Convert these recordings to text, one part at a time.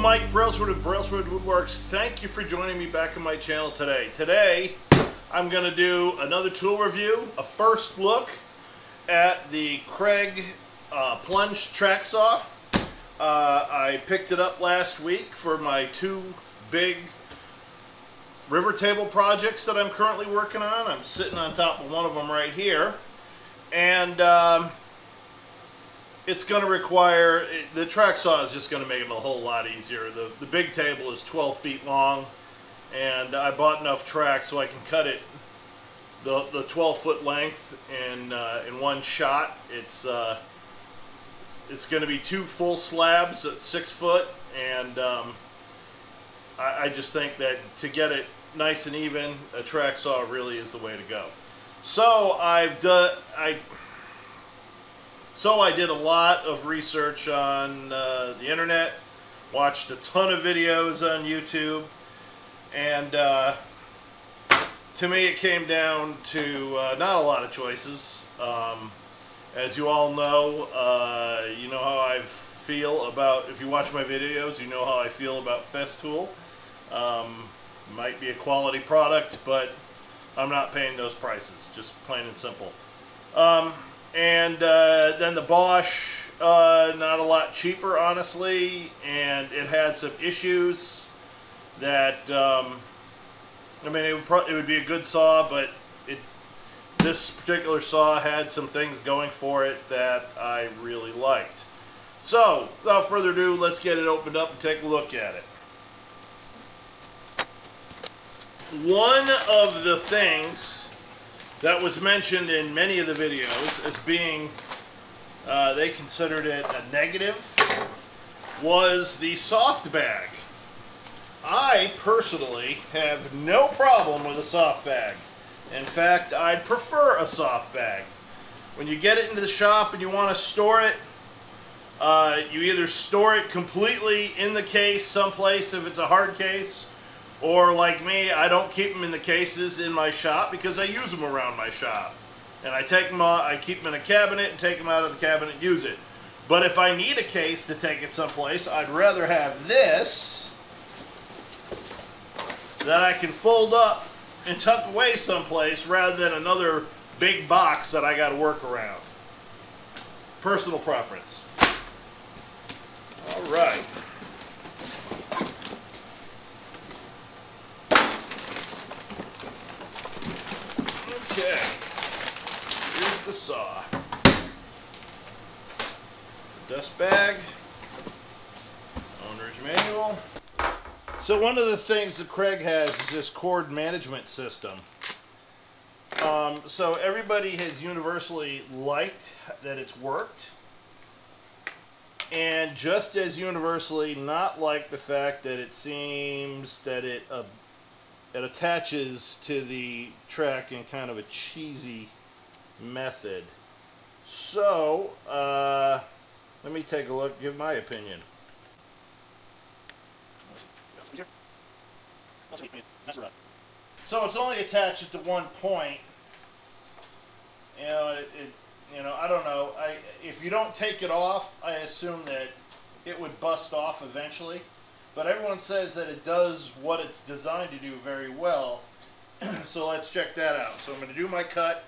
Mike Brailsford of Brailsford Woodworks. Thank you for joining me back on my channel today. Today, I'm going to do another tool review, a first look at the Kreg uh, Plunge Track Saw. Uh, I picked it up last week for my two big river table projects that I'm currently working on. I'm sitting on top of one of them right here. And um, it's going to require, the track saw is just going to make it a whole lot easier. The, the big table is 12 feet long and I bought enough track so I can cut it the, the 12 foot length in, uh, in one shot. It's, uh, it's going to be two full slabs at six foot and um, I, I just think that to get it nice and even, a track saw really is the way to go. So I've done, I so I did a lot of research on uh, the internet, watched a ton of videos on YouTube, and uh, to me it came down to uh, not a lot of choices. Um, as you all know, uh, you know how I feel about, if you watch my videos, you know how I feel about Festool. Um, might be a quality product, but I'm not paying those prices, just plain and simple. Um, and uh, then the Bosch, uh, not a lot cheaper, honestly, and it had some issues that, um, I mean, it would, it would be a good saw, but it this particular saw had some things going for it that I really liked. So, without further ado, let's get it opened up and take a look at it. One of the things that was mentioned in many of the videos as being, uh, they considered it a negative, was the soft bag. I personally have no problem with a soft bag. In fact, I'd prefer a soft bag. When you get it into the shop and you want to store it, uh, you either store it completely in the case someplace if it's a hard case, or like me, I don't keep them in the cases in my shop because I use them around my shop. And I take them out, I keep them in a cabinet and take them out of the cabinet and use it. But if I need a case to take it someplace, I'd rather have this that I can fold up and tuck away someplace rather than another big box that I got to work around. Personal preference. All right. Okay, here's the saw. Dust bag, owner's manual. So one of the things that Kreg has is this cord management system. Um, so everybody has universally liked that it's worked. And just as universally not like the fact that it seems that it uh, it attaches to the track in kind of a cheesy method. So, uh, let me take a look, give my opinion. So it's only attached to one point. You know, it, it, you know, I don't know. I if you don't take it off, I assume that it would bust off eventually. But everyone says that it does what it's designed to do very well. so let's check that out. So I'm going to do my cut.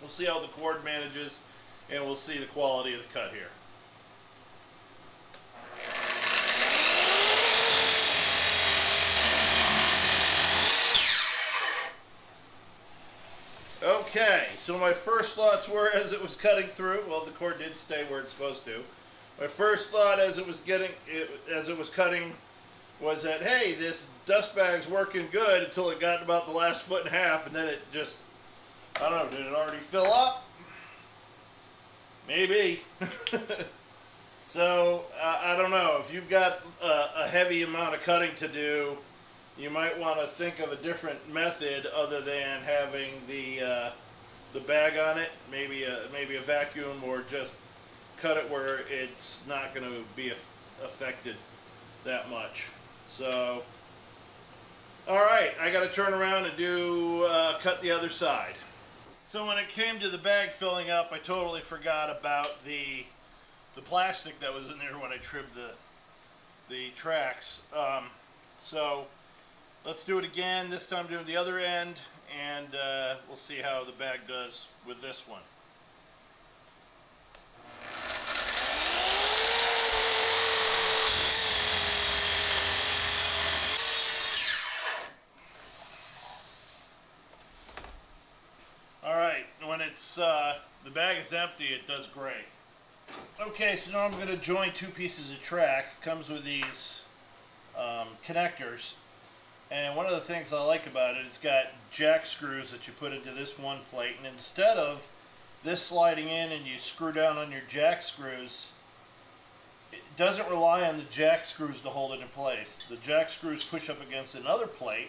We'll see how the cord manages, and we'll see the quality of the cut here. Okay, so my first thoughts were as it was cutting through, well the cord did stay where it's supposed to. My first thought as it was getting, it, as it was cutting, was that hey, this dust bag's working good until it got about the last foot and a half, and then it just, I don't know, did it already fill up? Maybe. so I don't know if you've got a, a heavy amount of cutting to do. You might want to think of a different method other than having the uh, the bag on it. Maybe a maybe a vacuum or just cut it where it's not going to be affected that much. So, all right, I got to turn around and do uh, cut the other side. So when it came to the bag filling up, I totally forgot about the the plastic that was in there when I trimmed the the tracks. Um, so let's do it again. This time doing the other end, and uh, we'll see how the bag does with this one. All right, when it's uh, the bag is empty, it does great. Okay, so now I'm going to join two pieces of track. Comes with these um, connectors. And one of the things I like about it, it's got jack screws that you put into this one plate. And instead of this sliding in and you screw down on your jack screws, it doesn't rely on the jack screws to hold it in place. The jack screws push up against another plate,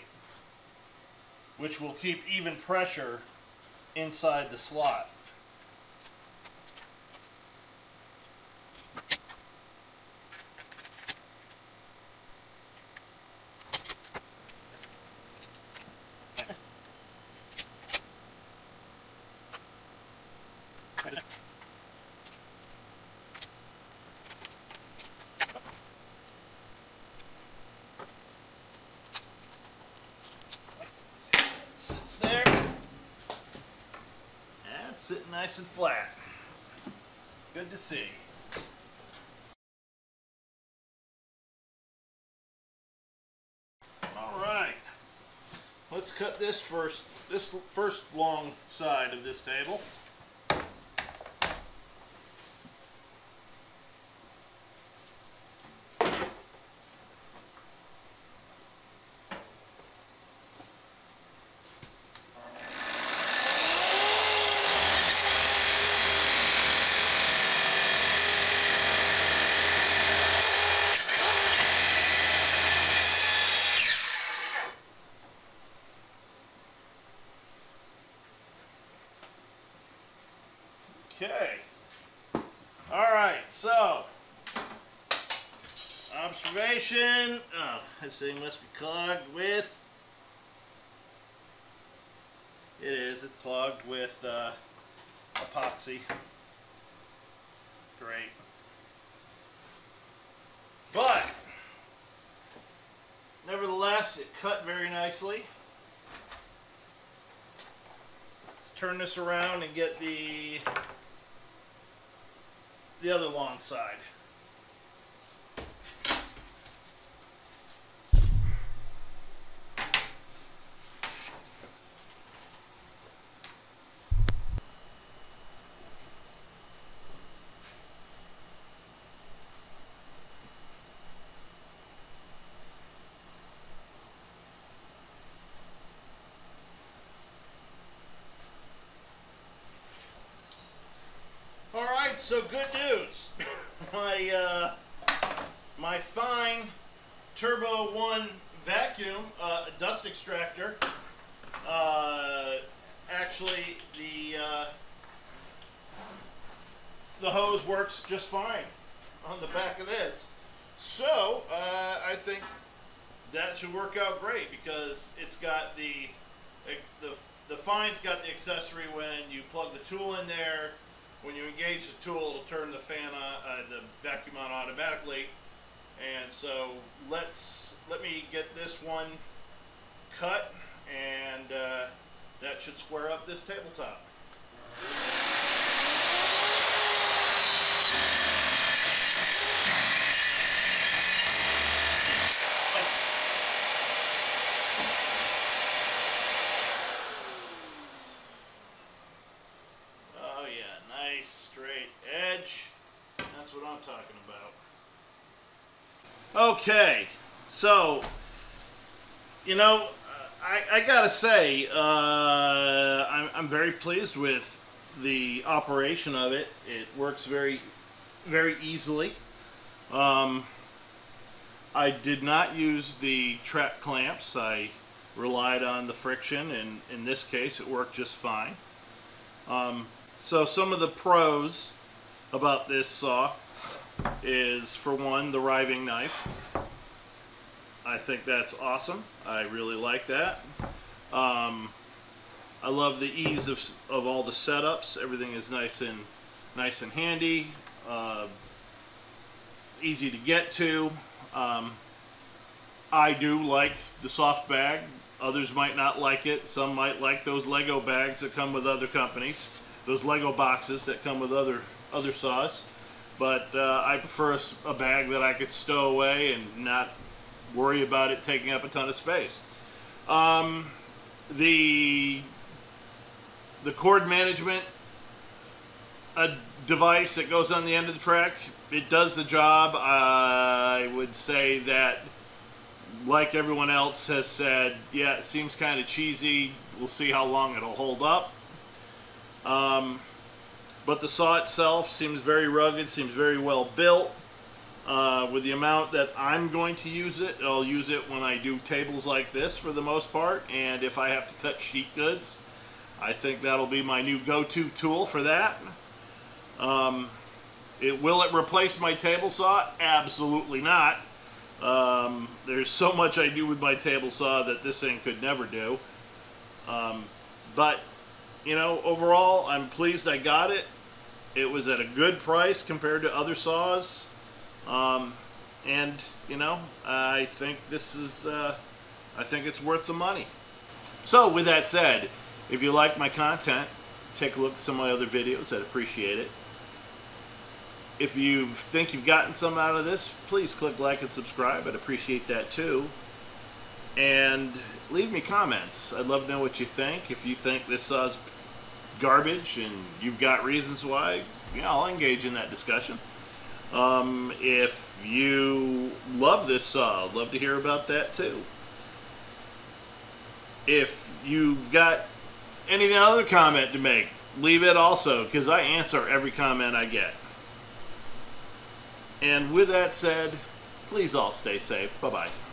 which will keep even pressure inside the slot. Sits there. And sitting nice and flat. Good to see. All right. Let's cut this first, this first long side of this table. Okay. All right, so Oh, this thing must be clogged with. It is. It's clogged with uh, epoxy. Great. But nevertheless, it cut very nicely. Let's turn this around and get the the other long side. All right, so good news. my uh, my Fein Turbo One vacuum uh, dust extractor. Uh, actually, the uh, the hose works just fine on the back of this. So uh, I think that should work out great because it's got the the the Fein's got the accessory when you plug the tool in there when you engage the tool, it'll turn the fan on, uh, the vacuum on automatically. And so let's let me get this one cut, and uh, that should square up this tabletop. Oh yeah, nice straight edge. That's what I'm talking about. Okay, so you know, I, I gotta say, uh, I'm, I'm very pleased with the operation of it. It works very, very easily. Um, I did not use the track clamps. I relied on the friction, and in this case, it worked just fine. Um, so some of the pros about this saw is, for one, the riving knife. I think that's awesome. I really like that. Um, I love the ease of, of all the setups. Everything is nice and nice and handy. Uh, easy to get to. Um, I do like the soft bag. Others might not like it. Some might like those Lego bags that come with other companies. Those Lego boxes that come with other other saws. But uh, I prefer a, bag that I could stow away and not worry about it taking up a ton of space. Um, the the cord management a device that goes on the end of the track. It does the job. I would say that, like everyone else has said, yeah, it seems kind of cheesy. We'll see how long it'll hold up. Um, but the saw itself seems very rugged, seems very well built. Uh, with the amount that I'm going to use it, I'll use it when I do tables like this for the most part, and if I have to cut sheet goods, I think that'll be my new go-to tool for that. Um, it will it replace my table saw? Absolutely not. Um, there's so much I do with my table saw that this thing could never do. Um, but you know, overall, I'm pleased I got it. It was at a good price compared to other saws, um, and you know, I think this is, uh, I think it's worth the money. So, with that said, if you like my content, take a look at some of my other videos. I'd appreciate it. If you think you've gotten some out of this, please click like and subscribe. I'd appreciate that too. And leave me comments. I'd love to know what you think. If you think this saw's garbage and you've got reasons why, yeah, I'll engage in that discussion. Um, if you love this saw, I'd love to hear about that too. If you've got any other comment to make, leave it also, because I answer every comment I get. And with that said, please all stay safe. Bye bye.